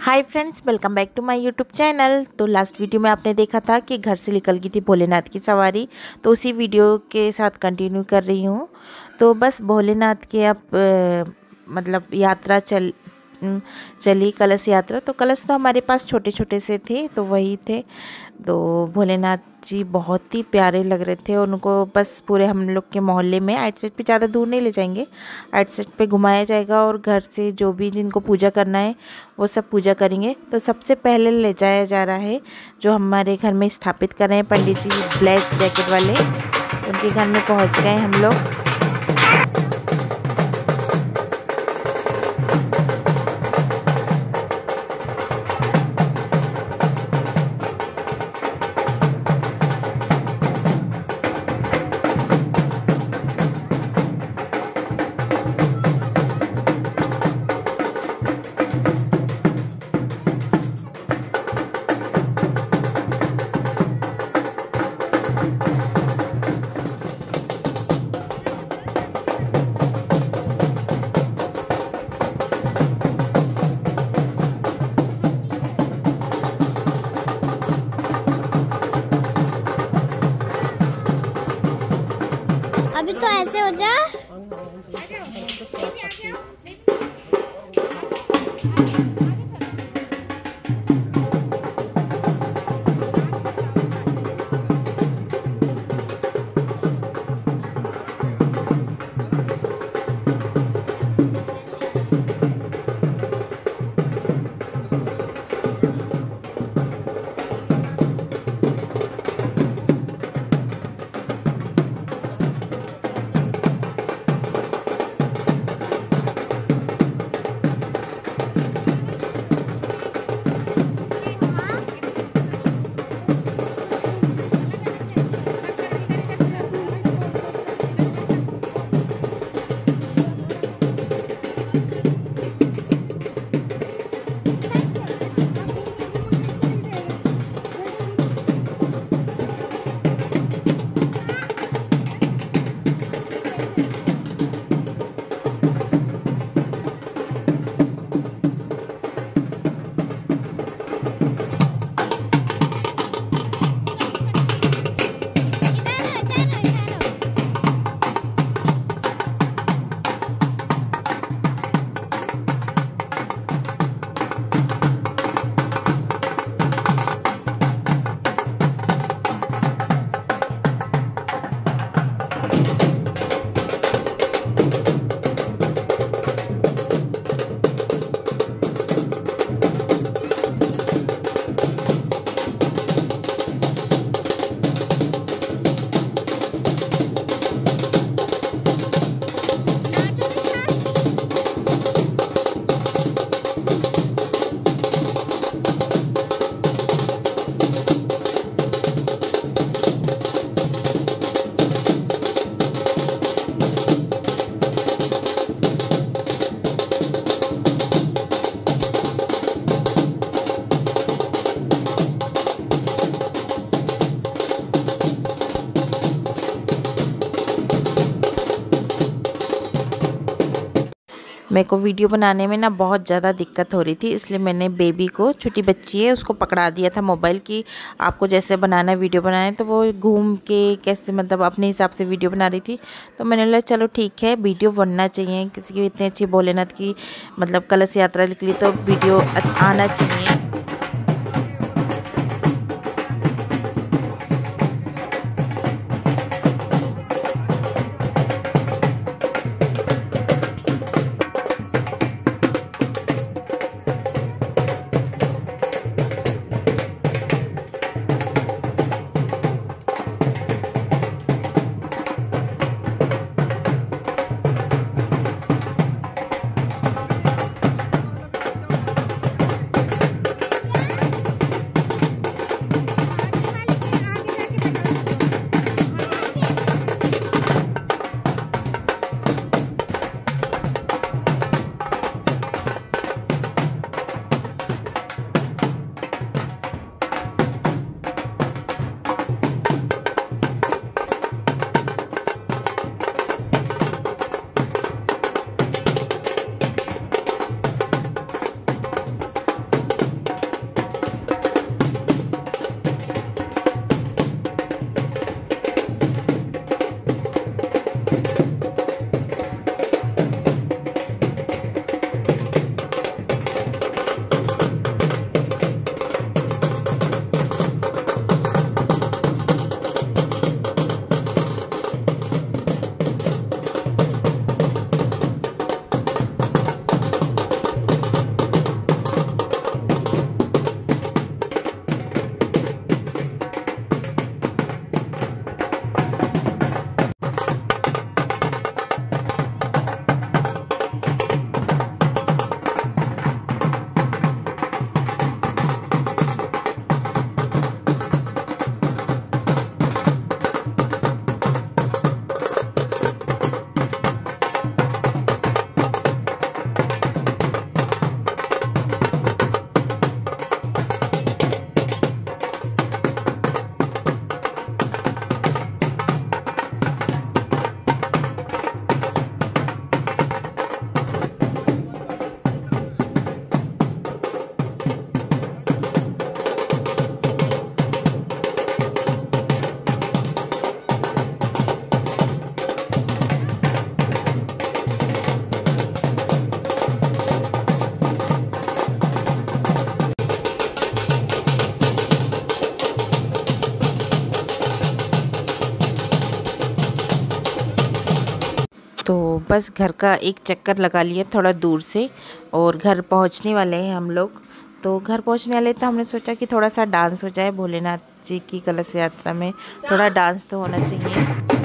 Hi friends welcome back to my YouTube channel तो last video में आपने देखा था कि घर से निकल गई थी भोलेनाथ की सवारी। तो उसी वीडियो के साथ कंटिन्यू कर रही हूँ। तो बस भोलेनाथ के अब मतलब यात्रा चल चली कलश यात्रा। तो कलश तो हमारे पास छोटे छोटे से थे तो वही थे। तो भोलेनाथ जी बहुत ही प्यारे लग रहे थे, उनको बस पूरे हम लोग के मोहल्ले में आइट साइड पे ज़्यादा दूर नहीं ले जाएँगे। आइट साइड पे घुमाया जाएगा और घर से जो भी जिनको पूजा करना है, वो सब पूजा करेंगे। तो सबसे पहले ले जाया जा रहा है, जो हमारे घर में स्थापित कर रहे हैं पंडित जी ब्लैक जैकेट वाले, उनके घर में पहुँच गए हम लोग। अभी तो ऐसे हो जा। मेरे को वीडियो बनाने में ना बहुत ज़्यादा दिक्कत हो रही थी, इसलिए मैंने बेबी को, छोटी बच्ची है, उसको पकड़ा दिया था मोबाइल की। आपको जैसे बनाना है, वीडियो बनाना है तो वो घूम के कैसे मतलब अपने हिसाब से वीडियो बना रही थी। तो मैंने बोला, चलो ठीक है, वीडियो बनना चाहिए, किसी की इतनी अच्छी भोलेनाथ की मतलब कलश यात्रा निकली तो वीडियो आना चाहिए। बस घर का एक चक्कर लगा लिया थोड़ा दूर से और घर पहुँचने वाले हैं हम लोग। तो घर पहुँचने वाले तो हमने सोचा कि थोड़ा सा डांस हो जाए, भोलेनाथ जी की कलश यात्रा में थोड़ा डांस तो होना चाहिए।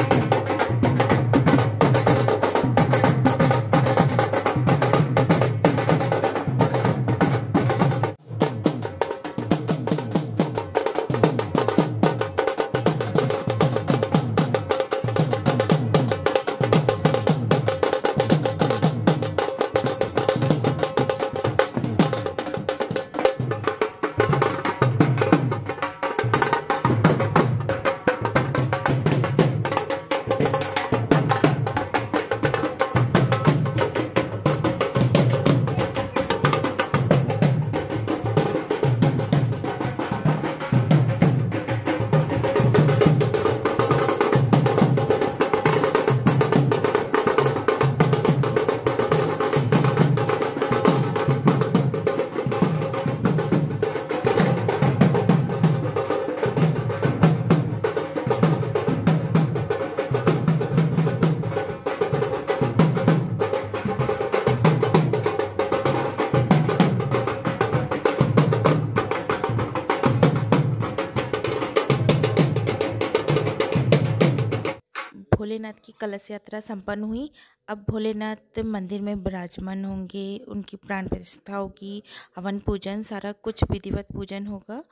भोलेनाथ की कलश यात्रा संपन्न हुई। अब भोलेनाथ मंदिर में विराजमान होंगे, उनकी प्राण प्रतिष्ठा होगी, हवन पूजन, सारा कुछ विधिवत पूजन होगा।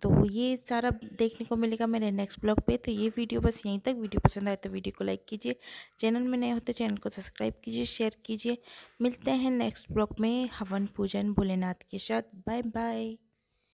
तो ये सारा देखने को मिलेगा मेरे नेक्स्ट ब्लॉग पे। तो ये वीडियो बस यहीं तक। वीडियो पसंद आए तो वीडियो को लाइक कीजिए। चैनल में नए होते चैनल को सब्सक्राइब कीजिए शेयर कीजिए। मिलते हैं नेक्स्ट ब्लॉग में हवन पूजन भोलेनाथ के साथ। Bye bye